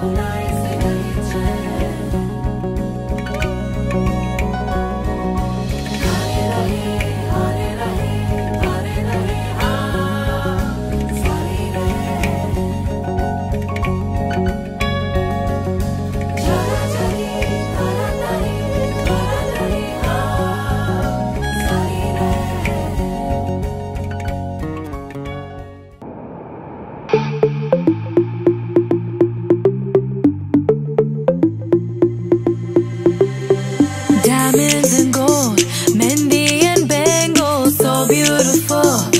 When I in gold, Mandy and Bengal, so beautiful.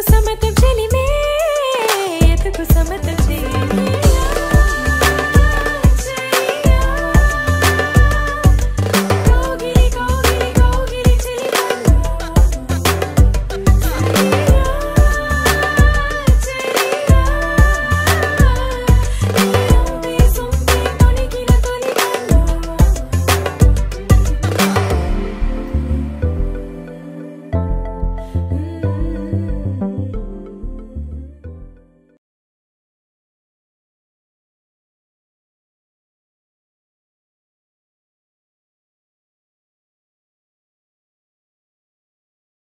කුසමත පිළිමේ ඇත කුසමත